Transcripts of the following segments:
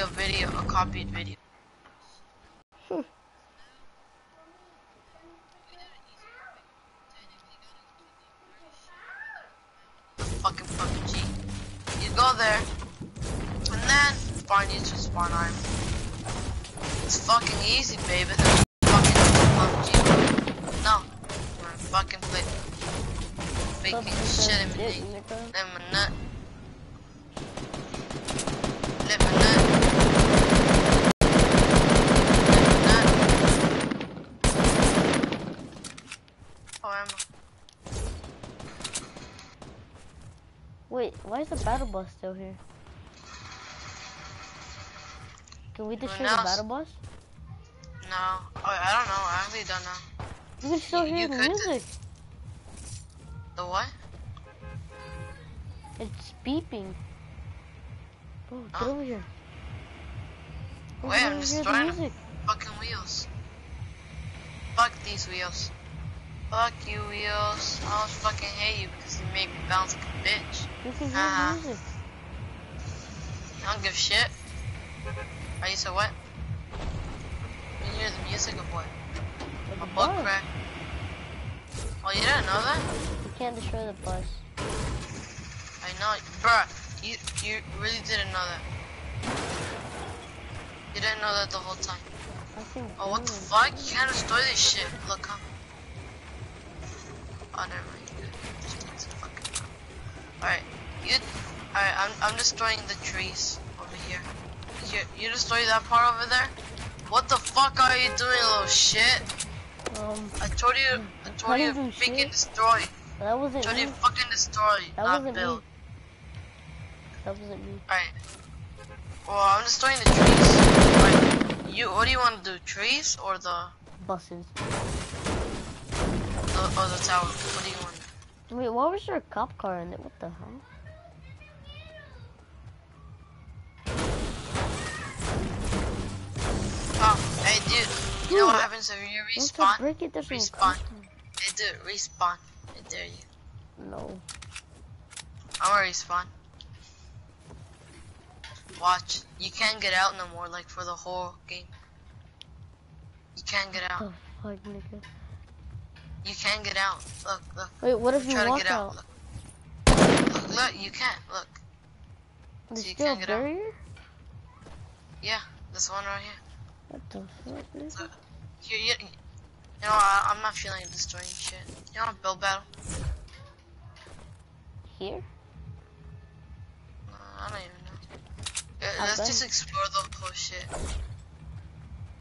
a video, a copied video. fucking PUBG. You go there, and then spawn you to spawn arm. It's fucking easy, baby. fucking. No, fucking play. Faking shit in me. Me nut. Let me nut. Oh, Emma. Wait, why is the battle bus still here? Can we destroy the battle bus? No. Oh, I don't know. I really don't know. You can still hear you the music. The what? It's beeping. Oh, get oh. over here. Wait, I'm destroying the fucking wheels. Fuck these wheels. Fuck you, wheels. I always fucking hate you because you make me bounce like a bitch. You can hear uh -huh. music. I don't give a shit. Are you so what? You hear the music of what? a butt crack. Oh, you didn't know that? You can't destroy the bus. I know, bruh. You you really didn't know that. You didn't know that the whole time. Oh, what the fuck? You can't destroy this shit. Look, come. Oh, never mind. Alright, you. Alright, I'm I'm destroying the trees over here. You you destroy that part over there. What the fuck are you doing, little shit? Um, I told you. I told you to freaking destroy. That wasn't I told me. you fucking destroy, that not wasn't build. Me. That wasn't me. Alright. Well, I'm destroying the trees. Right. You. What do you want to do? Trees or the buses? Or the tower? What do you want? Wait, what was your cop car in it? What the hell? Oh, hey dude, you dude, know what happens if you respawn? Break it respawn. Hey dude, respawn. I dare you. No. I'm gonna respawn. Watch. You can't get out no more, like for the whole game. You can't get out. Oh, fuck, nigga. You can get out. Look, look. Wait, what if you Try walk to get out? out. Look. look, look, you can't. Look. There's so still a barrier? Out. Yeah, this one right here. What the fuck? So, here, you, you know, I, am not feeling destroying shit. You want to build battle? Here? Uh, I don't even know. Yeah, let's just explore the whole shit.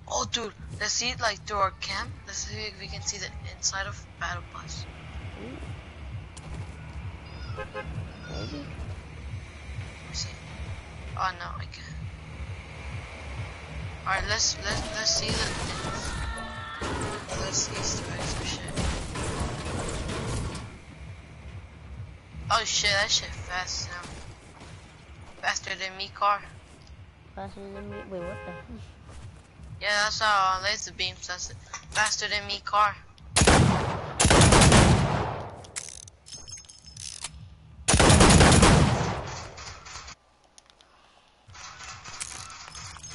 Oh, dude, let's see it like through our camp. Let's see if we can see the inside of Battle Bus. Maybe. see. Oh no, I can't. All right, let's let's let's see the. Let's see Easter eggs or shit. Oh shit, that shit fast now. Faster than me car. Faster than me. Wait, what the? Yeah, that's how uh, laser beams. That's it. Faster than me car.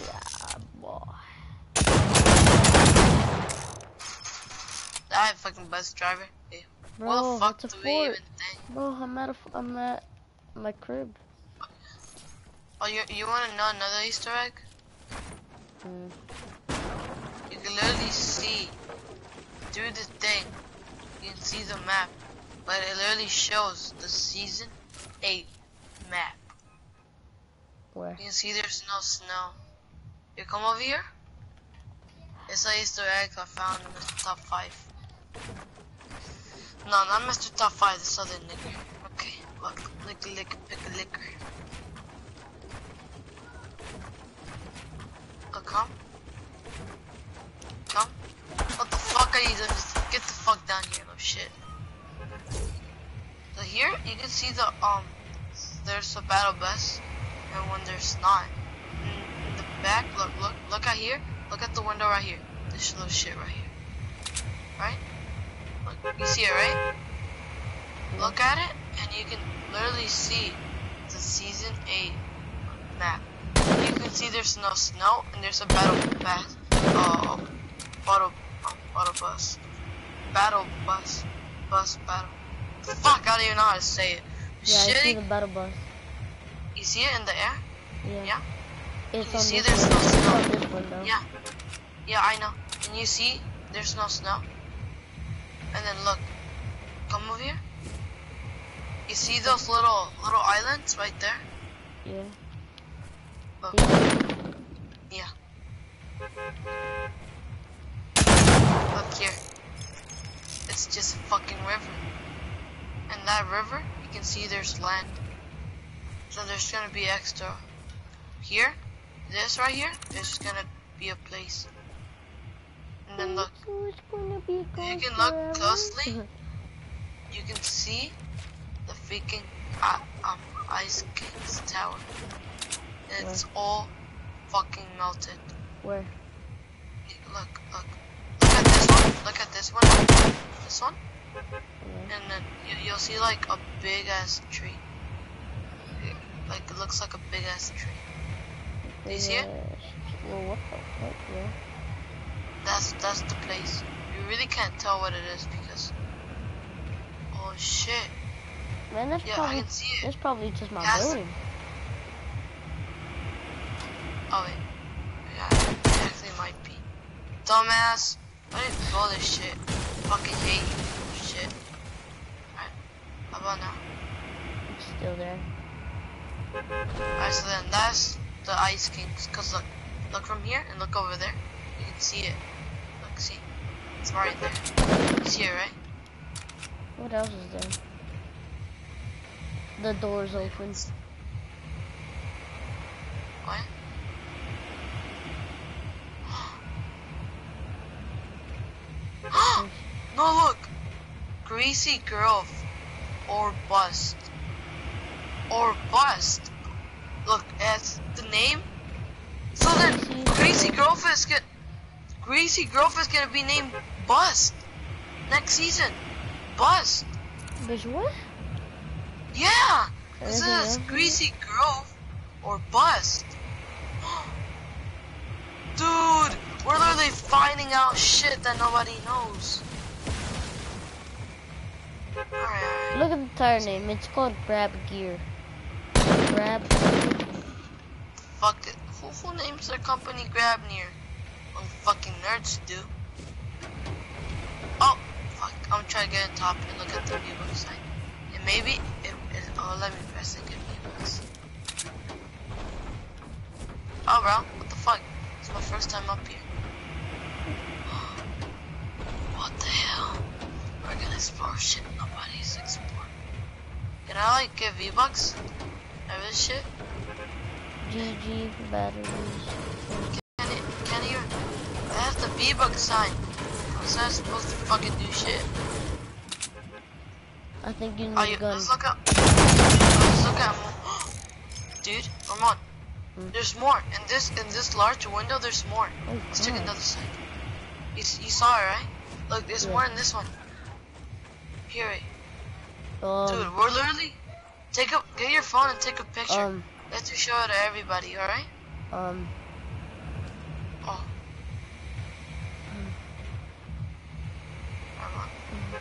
Yeah, boy. That fucking bus driver. Yeah. Bro, what the fuck do we even think? Bro, I'm at a, I'm at my crib. Oh, you you want to know another Easter egg? Hmm You can literally see through the thing. You can see the map, but it literally shows the season 8 map. Where? You can see there's no snow. You come over here. It's a Easter egg I found in the top 5. No, not Mr. Top 5, this other nigger. Okay, look, lick, lick, pick a liquor. Look, come. What the fuck are you doing? Just get the fuck down here, little shit. So here, you can see the, um, there's a battle bus, and when there's not. In the back, look, look, look at here. Look at the window right here. This little shit right here. You see it, right? Look at it, and you can literally see the season 8 map. You can see there's no snow and there's a battle pass. Uh, battle, oh, battle bus. Battle bus. Bus battle. Fuck, I don't even know how to say it. Yeah, I see the battle bus. You see it in the air? Yeah. Yeah. It's You on see this there's no snow. Yeah. Yeah, I know. And you see, there's no snow. And then look, come over here. You see those little little islands right there? Yeah. Look. Yeah. Look here. It's just a fucking river. And that river, you can see there's land. So there's gonna be extra. Here, this right here, there's gonna be a place. And then look, be You can look closely. you can see the freaking uh, um Ice King's tower. It's all fucking melted. Where? Look, look. Look at this one. Look at this one. This one. And then you, you'll see like a big ass tree. Like it looks like a big ass tree. Do you see it? Well, what the fuck, yeah. That's that's the place. You really can't tell what it is because. Oh shit! Man, that's Yeah, I probably can see it. that's probably just my Yes. building. Oh wait. Yeah, it actually might be. Dumbass! I didn't build this shit. Fucking hate you. Shit. Alright. How about now? It's still there. Alright, so then that's the Ice Kings. Cause look, look from here and look over there. You can see it. Look, see? It's right there. You see right? What else is there? The door's open. What? no, look! Greasy Grove. Or Bust. Or Bust. Look, it's the name. So then, Greasy Grove is get. Greasy Grove is gonna be named Bust. Next season. Bust. Bitch, what? Yeah! This is? Greasy Grove or Bust. Dude, we're literally finding out shit that nobody knows. Look at the tire name. It's called Grab Gear. Grab. fuck it. Who, who names their company Grab Near? Well, fucking nerds do. I'm trying to get on top and look at the V-Bucks site. And maybe it, it, oh, let me press and get V-Bucks. Oh, bro, what the fuck? It's my first time up here. What the hell? We're gonna explore shit nobody's explored. Can I like get V-Bucks? Of this shit? GG batteries. Can it, can you? I have the V-Buck sign. Supposed to fucking do shit? I think you need Oh, you, gun. let's look up. Let's look at. Dude, Ramon. Hmm. There's more. In this in this large window, there's more. Oh, Let's check God. another side. You, you saw it, right? Look, there's Yeah. more in this one. Here. Um, Dude, we're literally. Take a get your phone and take a picture. um, Let's show it to everybody, alright? um, Oh. Ramon.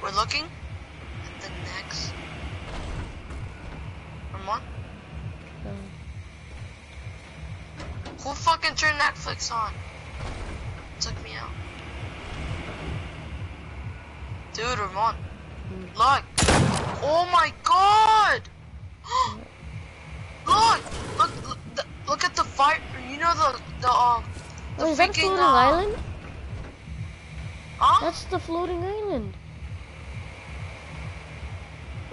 We're looking at the next. Ramon? um, Who fucking turned Netflix on? Took me out. Dude, Ramon. Look. Oh my god! look! Look, look, the, look at the fire. You know the, the, um, the oh, is that a floating uh, island? Huh? That's the floating island.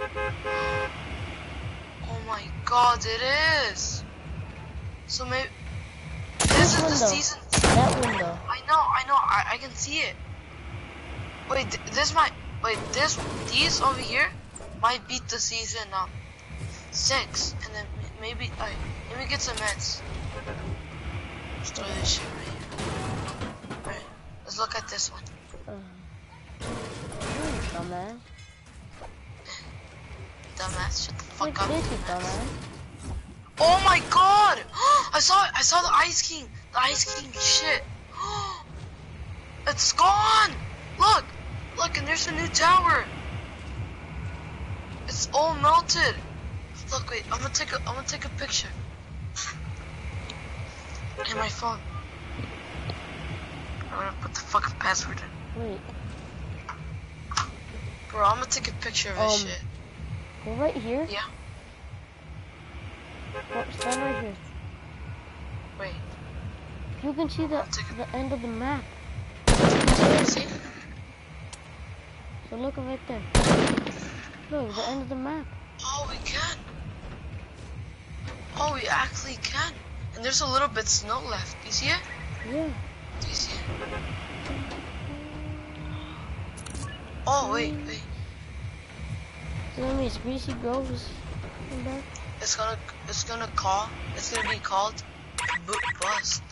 Oh my god, it is. So maybe this is the season. That window. I know, I know, I, I can see it. Wait, th this might wait this these over here might beat the season um six, and then maybe alright, let me get some meds. Let's throw this shit right here. Alright, let's look at this one. Uh, you dumbass. Shut the fuck up. this, you dumbass. Oh my god! I saw it! I saw the Ice King! The Ice King shit! It's gone! Look! Look, and there's a new tower! It's all melted! Look, wait, I'm gonna take a, I'm gonna take a picture. In my phone. I'm gonna put the fucking password in. Wait, Bro, I'm gonna take a picture of this Um, shit. Go right here. Yeah. Go, stand right here. Wait. You can see the the end of the map. See? So look right there. Look, the end of the map. Oh, we can. Oh, we actually can. And there's a little bit snow left. You see it? Yeah. Do you see it? Oh, wait, wait. So that means Greasy Grove is in there. It's gonna, it's gonna call, it's gonna be called Boot Bust.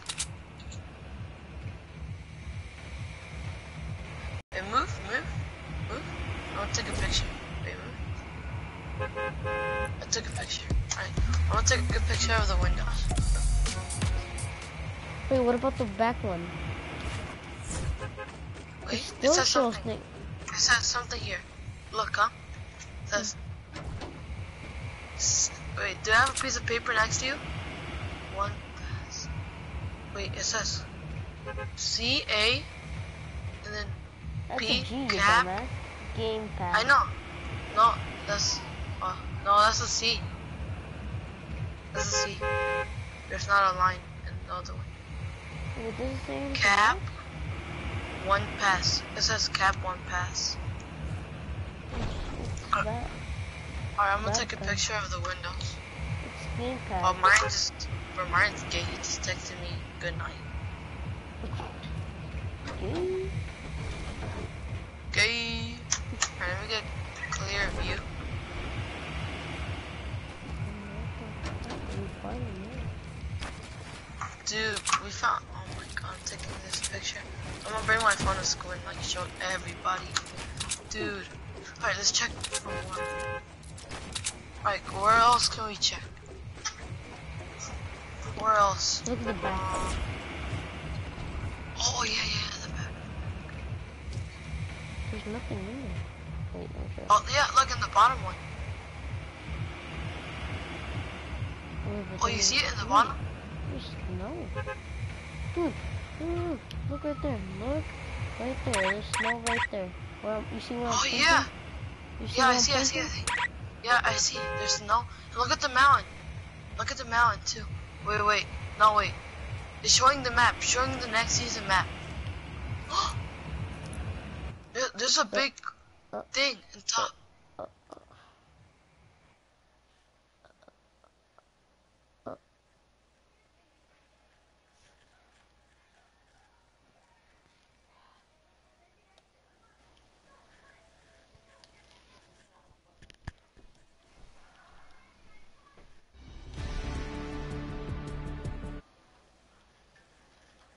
Hey, move, move, move. I want to take a picture. Wait, move. I took a picture. Alright, I want to take a good picture of the windows. Wait, what about the back one? Wait, it Still says something. It says something here. Look, huh? It says. S- Wait, do I have a piece of paper next to you? One pass. Wait, it says C A, and then That's P, a G, you cap. Game pass. I know. No, that's. Uh, no, that's a C. That's a C. There's not a line in the other one. Wait, does it say Cap. One pass. It says cap one pass. Alright, I'm gonna take a picture of the windows. It's. Oh, mine just, bro, mine's gay. He just texted me good night. Game? Gay. Alright, let me get a clear view. What the fuck are you finding there? Dude, we found, oh my god, I'm taking this picture. I'm gonna bring my phone to school and like show everybody. Dude. Alright, let's check for. Alright, where else can we check? Where else? Look at the back. Oh yeah, yeah, the back. There's nothing in there. Wait, no, sure. Oh yeah, look in the bottom one. Oh, but Oh, you see it in the bottom? There's snow. Dude, look, look right there. Look, right there. There's snow right there. Well, you see where I'm Oh pointing? yeah. Yeah, I see, I see, I see. Yeah, I see. There's. And look at the mountain. Look at the mountain too. Wait, wait. No, wait. It's showing the map. Showing the next season map. There- There's a big uh, thing on top.